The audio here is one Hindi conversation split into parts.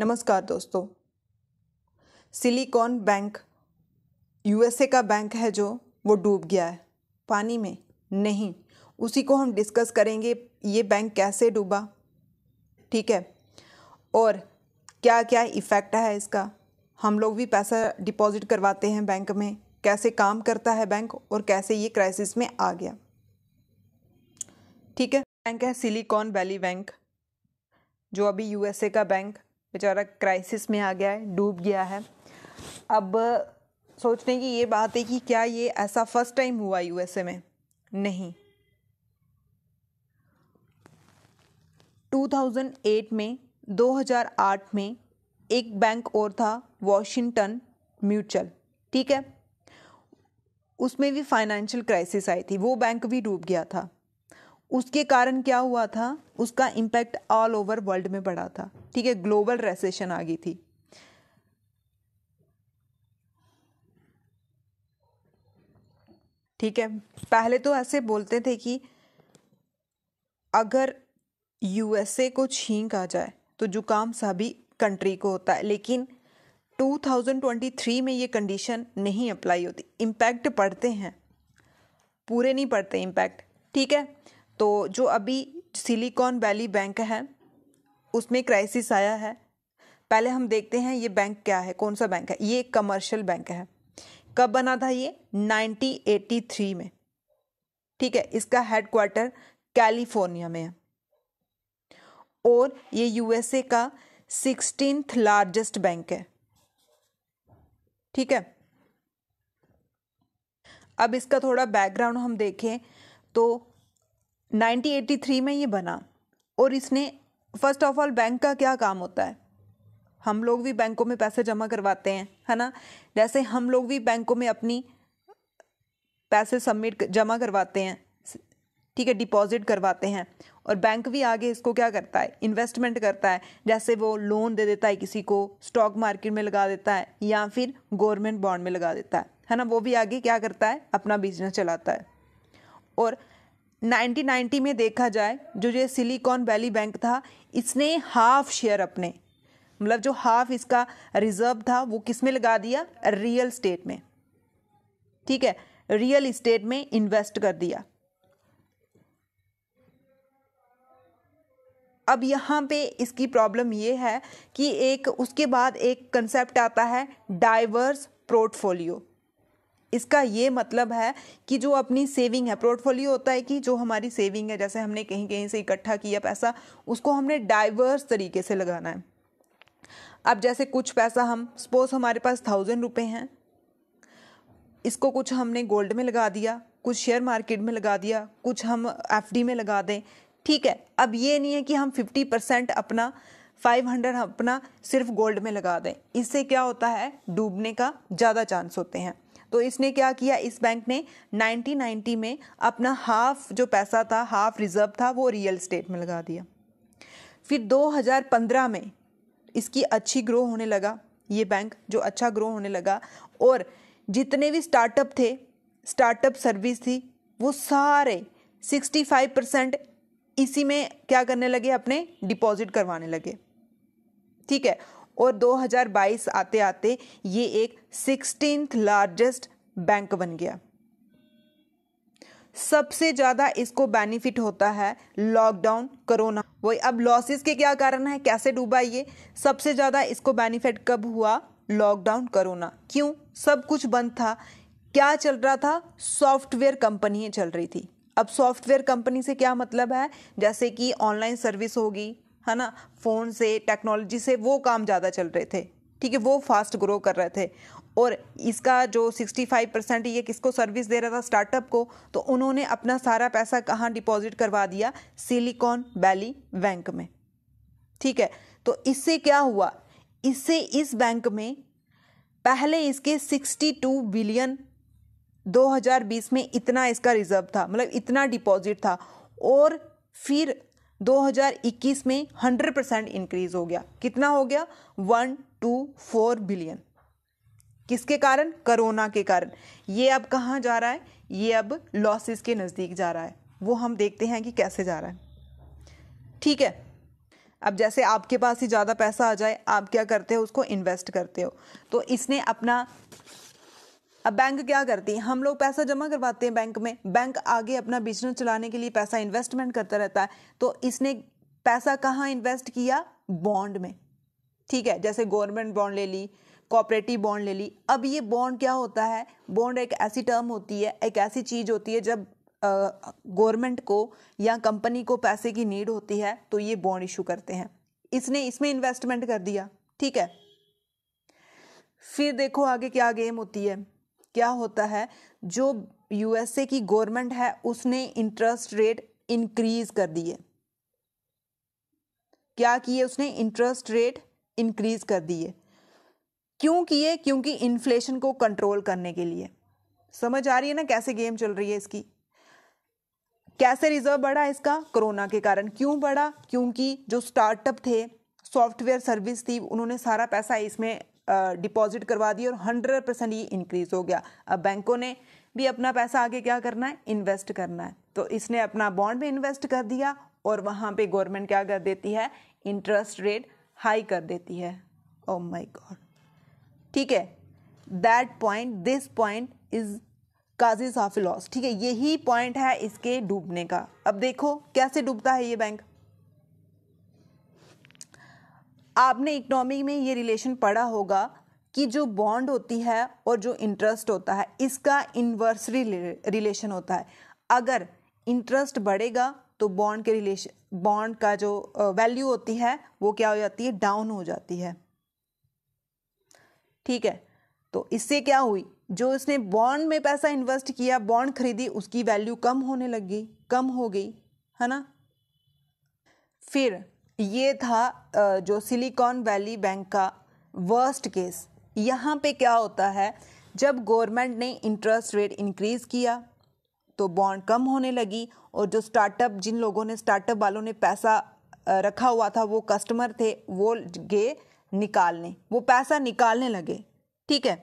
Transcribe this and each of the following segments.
नमस्कार दोस्तों। सिलिकॉन बैंक यूएसए का बैंक है जो, वो डूब गया है। पानी में? नहीं। उसी को हम डिस्कस करेंगे, ये बैंक कैसे डूबा? ठीक है। और क्या क्या इफ़ेक्ट है इसका? हम लोग भी पैसा डिपॉजिट करवाते हैं बैंक में। कैसे काम करता है बैंक और कैसे ये क्राइसिस में आ गया? ठीक है। बैंक है सिलिकॉन वैली बैंक, जो अभी यूएसए का बैंक बेचारा क्राइसिस में आ गया है, डूब गया है। अब, सोचने की ये बात है कि क्या ये ऐसा फ़र्स्ट टाइम हुआ यूएसए में? नहीं। 2008 में 2008 में एक बैंक और था वॉशिंगटन म्यूचुअल ठीक है? उसमें भी फाइनेंशियल क्राइसिस आई थी, वो बैंक भी डूब गया था। उसके कारण क्या हुआ था? उसका इम्पैक्ट ऑल ओवर वर्ल्ड में पड़ा था। ठीक है ग्लोबल रेसेशन आ गई थी। ठीक है, पहले तो ऐसे बोलते थे कि अगर यूएसए को छींक आ जाए तो जुकाम सभी कंट्री को होता है, लेकिन 2023 में ये कंडीशन नहीं अप्लाई होती। इम्पैक्ट पड़ते हैं, पूरे नहीं पड़ते इम्पैक्ट ठीक है तो जो अभी सिलिकॉन वैली बैंक है उसमें क्राइसिस आया है। पहले हम देखते हैं ये बैंक क्या है, कौन सा बैंक है? ये एक कमर्शियल बैंक है। कब बना था ये? 1983 में। ठीक है, इसका हेडक्वार्टर कैलिफ़ोर्निया में है। और ये यूएसए का सिक्सटीन लार्जेस्ट बैंक है। ठीक है? अब इसका थोड़ा बैकग्राउंड हम देखें तो 1983 में ये बना और इसने फ़र्स्ट ऑफ़ ऑल बैंक का क्या काम होता है? हम लोग भी बैंकों में पैसे जमा करवाते हैं, है ना? जैसे हम लोग भी बैंकों में अपनी पैसे सबमिट जमा करवाते हैं, ठीक है डिपॉजिट करवाते हैं, और बैंक भी आगे इसको क्या करता है? इन्वेस्टमेंट करता है, जैसे वो लोन दे देता है किसी को स्टॉक मार्केट में लगा देता है, या फिर गवर्नमेंट बॉन्ड में लगा देता है है ना? वो भी आगे क्या करता है? अपना बिज़नेस चलाता है। और 1990 में देखा जाए, जो ये सिलिकॉन वैली बैंक था, इसने हाफ़ शेयर अपने मतलब जो हाफ़ इसका रिज़र्व था, वो किसमें लगा दिया? रियल स्टेट में। ठीक है, रियल इस्टेट में इन्वेस्ट कर दिया। अब यहाँ पे इसकी प्रॉब्लम ये है कि एक, उसके बाद एक कंसेप्ट आता है डाइवर्स पोर्टफोलियो इसका ये मतलब है कि जो अपनी सेविंग है पोर्टफोलियो होता है कि जो हमारी सेविंग है, जैसे हमने कहीं कहीं से इकट्ठा किया पैसा, उसको हमने डाइवर्स तरीके से लगाना है। अब जैसे कुछ पैसा हम सपोज़ हमारे पास थाउज़ेंड रुपये हैं, इसको कुछ हमने गोल्ड में लगा दिया, कुछ शेयर मार्केट में लगा दिया, कुछ हम एफडी में लगा दें, ठीक है। अब ये नहीं है कि हम फिफ्टी परसेंट अपना फाइव हंड्रेड अपना सिर्फ़ गोल्ड में लगा दें। इससे क्या होता है? डूबने का ज़्यादा चांस होते हैं। तो इसने क्या किया? इस बैंक ने 1990 में अपना हाफ़ जो पैसा था, हाफ़ रिज़र्व था, वो रियल स्टेट में लगा दिया। फिर 2015 में इसकी अच्छी ग्रो होने लगा, ये बैंक जो अच्छा ग्रो होने लगा। और जितने भी स्टार्टअप थे, स्टार्टअप सर्विस थी, वो सारे 65 परसेंट इसी में क्या करने लगे? अपने डिपॉजिट करवाने लगे। ठीक है? और 2022 आते आते ये एक सिक्सटीन लार्जेस्ट बैंक बन गया। सबसे ज़्यादा इसको बेनिफिट होता है लॉकडाउन, कोरोना। वही अब लॉसेस के क्या कारण है? कैसे डूबा ये सबसे ज़्यादा इसको बेनिफिट कब हुआ? Lockdown, corona. क्यों? सब कुछ बंद था। क्या चल रहा था? सॉफ्टवेयर कंपनियाँ चल रही थी। अब सॉफ्टवेयर कंपनी से क्या मतलब है? जैसे कि ऑनलाइन सर्विस होगी है ना फ़ोन से टेक्नोलॉजी से वो काम ज़्यादा चल रहे थे। ठीक है, वो फास्ट ग्रो कर रहे थे। और इसका जो 65 परसेंट ये किसको सर्विस दे रहा था स्टार्टअप को तो उन्होंने अपना सारा पैसा कहाँ डिपॉजिट करवा दिया? सिलिकॉन वैली बैंक में। ठीक है तो इससे क्या हुआ? इससे इस बैंक में पहले इसके 62 बिलियन 2020 में इतना इसका रिज़र्व था मतलब इतना डिपॉजिट था। और फिर 2021 में 100 परसेंट इंक्रीज हो गया। कितना हो गया? वन टू फोर बिलियन किसके कारण? कोरोना के कारण। ये अब कहाँ जा रहा है? ये अब लॉसेस के नज़दीक जा रहा है। वो हम देखते हैं कि कैसे जा रहा है। ठीक है? अब जैसे आपके पास ही ज़्यादा पैसा आ जाए, आप क्या करते हो? उसको इन्वेस्ट करते हो। तो इसने अपना अब बैंक क्या करती है? हम लोग पैसा जमा करवाते हैं बैंक में। बैंक आगे अपना बिज़नेस चलाने के लिए पैसा इन्वेस्टमेंट करता रहता है। तो इसने पैसा कहाँ इन्वेस्ट किया? बॉन्ड में। ठीक है? जैसे गवर्नमेंट बॉन्ड ले ली कॉपरेटिव बॉन्ड ले ली। अब ये बॉन्ड क्या होता है? बॉन्ड एक ऐसी टर्म होती है, एक ऐसी चीज़ होती है जब गवर्नमेंट को या कंपनी को पैसे की नीड होती है तो ये बॉन्ड इशू करते हैं। इसने इसमें इन्वेस्टमेंट कर दिया। ठीक है? फिर देखो आगे क्या गेम होती है। क्या होता है, जो यूएसए की गवर्नमेंट है, उसने इंटरेस्ट रेट इंक्रीज कर दिए। क्या किए उसने? इंटरेस्ट रेट इंक्रीज कर दिए। क्यों किए? क्योंकि इन्फ्लेशन को कंट्रोल करने के लिए। समझ आ रही है ना कैसे गेम चल रही है इसकी? कैसे रिज़र्व बढ़ा इसका? कोरोना के कारण। क्यों बढ़ा? क्योंकि जो स्टार्टअप थे सॉफ्टवेयर सर्विस थी, उन्होंने सारा पैसा इसमें डिपॉजिट करवा दिया और हंड्रेड परसेंट ये इंक्रीज हो गया। अब बैंकों ने भी अपना पैसा आगे क्या करना है? इन्वेस्ट करना है। तो इसने अपना बॉन्ड में इन्वेस्ट कर दिया और वहाँ पे गवर्नमेंट क्या कर देती है? इंटरेस्ट रेट हाई कर देती है। ओ माय गॉड ठीक है? That point this point is causes of loss ठीक है? यही पॉइंट है इसके डूबने का। अब देखो, कैसे डूबता है ये बैंक आपने इकोनॉमी में ये रिलेशन पढ़ा होगा कि जो बॉन्ड होती है और जो इंटरेस्ट होता है, इसका इन्वर्सरी रिलेशन होता है। अगर इंटरेस्ट बढ़ेगा तो बॉन्ड के रिलेशन बॉन्ड का जो वैल्यू होती है, वो क्या हो जाती है? डाउन हो जाती है। ठीक है? तो इससे क्या हुई? जो इसने बॉन्ड में पैसा इन्वेस्ट किया बॉन्ड खरीदी, उसकी वैल्यू कम होने लगी कम हो गई, है ना? फिर ये था जो सिलिकॉन वैली बैंक का वर्स्ट केस यहाँ पे क्या होता है, जब गवर्नमेंट ने इंटरेस्ट रेट इंक्रीज किया तो बॉन्ड कम होने लगी और जो स्टार्टअप जिन लोगों ने स्टार्टअप वालों ने पैसा रखा हुआ था, वो कस्टमर थे, वो गए निकालने। वो पैसा निकालने लगे, ठीक है?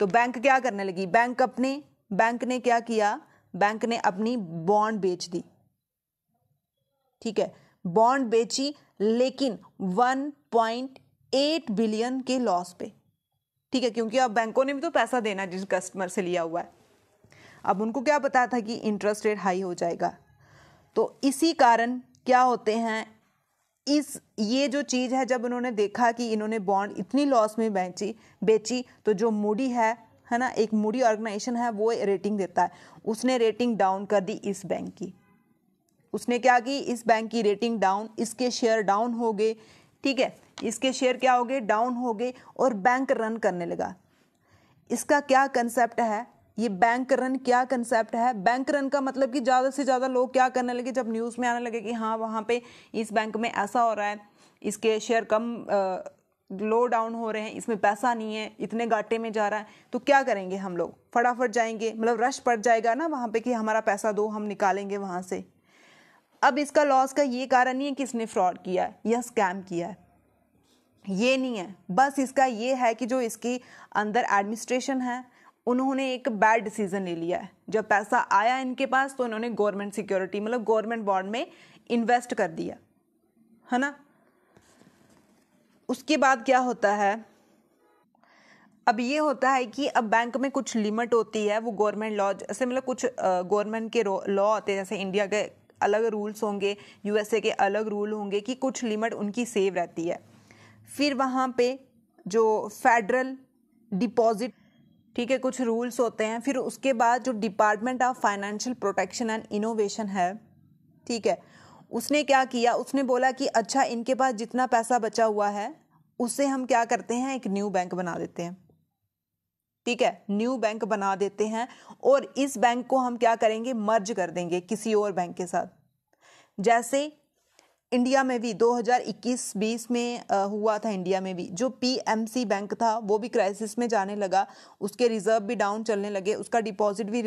तो बैंक क्या करने लगी? बैंक अपने बैंक ने क्या किया? बैंक ने अपनी बॉन्ड बेच दी, ठीक है? बॉन्ड बेची, लेकिन 1.8 बिलियन के लॉस पे। ठीक है, क्योंकि अब बैंकों ने भी तो पैसा देना जिस कस्टमर से लिया हुआ है। अब उनको क्या पता था कि इंटरेस्ट रेट हाई हो जाएगा। तो इसी कारण क्या होते हैं, इस, ये जो चीज़ है, जब उन्होंने देखा कि इन्होंने बॉन्ड इतनी लॉस में बेची बेची तो जो मूडी है है ना, एक मूडी ऑर्गेनाइजेशन है, वो रेटिंग देता है। उसने रेटिंग डाउन कर दी इस बैंक की। उसने क्या की? इस बैंक की रेटिंग डाउन इसके शेयर डाउन हो गए। ठीक है? इसके शेयर क्या हो गए? डाउन हो गए और बैंक रन करने लगा। इसका क्या कंसेप्ट है? ये बैंक रन क्या कंसेप्ट है? बैंक रन का मतलब कि ज़्यादा से ज़्यादा लोग क्या करने लगे? जब न्यूज़ में आने लगे कि हाँ वहाँ पे इस बैंक में ऐसा हो रहा है, इसके शेयर कम लो डाउन हो रहे हैं, इसमें पैसा नहीं है, इतने घाटे में जा रहा है तो क्या करेंगे हम लोग? फटाफट जाएँगे मतलब रश पड़ जाएगा ना वहाँ पे कि हमारा पैसा दो, हम निकालेंगे वहाँ से। अब इसका लॉस का ये कारण नहीं है कि इसने फ्रॉड किया है या स्कैम किया है। ये नहीं है। बस इसका ये है कि जो इसकी अंदर एडमिनिस्ट्रेशन है, उन्होंने एक बैड डिसीज़न ले लिया है। जब पैसा आया इनके पास तो उन्होंने गवर्नमेंट सिक्योरिटी मतलब गवर्नमेंट बॉन्ड में इन्वेस्ट कर दिया। है ना? उसके बाद क्या होता है? अब ये होता है कि अब बैंक में कुछ लिमिट होती है, वो गवर्नमेंट लॉ जैसे मतलब कुछ गवर्नमेंट के लॉ आते हैं, जैसे इंडिया के अलग रूल्स होंगे यूएसए के अलग रूल होंगे कि कुछ लिमिट उनकी सेव रहती है। फिर वहाँ पे जो फेडरल डिपॉजिट ठीक है, कुछ रूल्स होते हैं। फिर उसके बाद जो department of financial protection and innovation है, ठीक है, उसने क्या किया? उसने बोला कि अच्छा इनके पास जितना पैसा बचा हुआ है उससे हम क्या करते हैं? एक न्यू बैंक बना देते हैं। ठीक है न्यू बैंक बना देते हैं और इस बैंक को हम क्या करेंगे? मर्ज कर देंगे किसी और बैंक के साथ। जैसे इंडिया में भी 2021-20 में हुआ था इंडिया में भी, जो पीएमसी बैंक था, वो भी क्राइसिस में जाने लगा, उसके रिज़र्व भी डाउन चलने लगे, उसका डिपॉजिट भी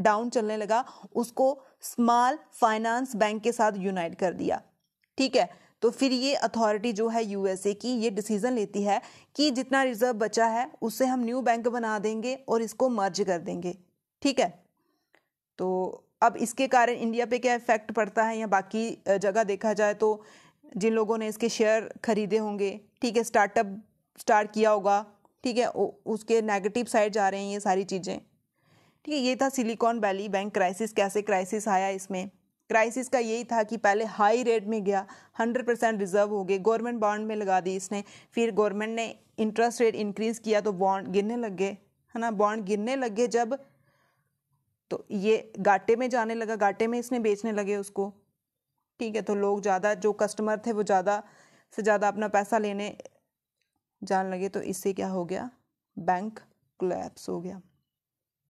डाउन चलने लगा, उसको स्मॉल फाइनेंस बैंक के साथ यूनाइट कर दिया। ठीक है तो फिर ये अथॉरिटी जो है यूएसए की ये डिसीज़न लेती है कि जितना रिज़र्व बचा है, उससे हम न्यू बैंक बना देंगे और इसको मर्ज कर देंगे। ठीक है? तो अब इसके कारण इंडिया पे क्या इफ़ेक्ट पड़ता है या बाकी जगह देखा जाए तो जिन लोगों ने इसके शेयर खरीदे होंगे, ठीक है स्टार्टअप स्टार्ट किया होगा, ठीक है उसके नेगेटिव साइड जा रहे हैं ये सारी चीज़ें। ठीक है, ये था सिलिकॉन वैली बैंक क्राइसिस कैसे क्राइसिस आया इसमें। क्राइसिस का यही था कि पहले हाई रेट में गया, हंड्रेड परसेंट रिज़र्व हो गए, गवर्नमेंट बॉन्ड में लगा दी इसने, फिर गवर्नमेंट ने इंटरेस्ट रेट इंक्रीज़ किया तो बॉन्ड गिरने लग गए, है ना? बॉन्ड गिरने लग गए जब तो ये घाटे में जाने लगा, घाटे में इसने बेचने लगे उसको, ठीक है? तो लोग ज़्यादा, जो कस्टमर थे वो ज़्यादा से ज़्यादा अपना पैसा लेने जान लगे तो इससे क्या हो गया? बैंक क्लैप्स हो गया।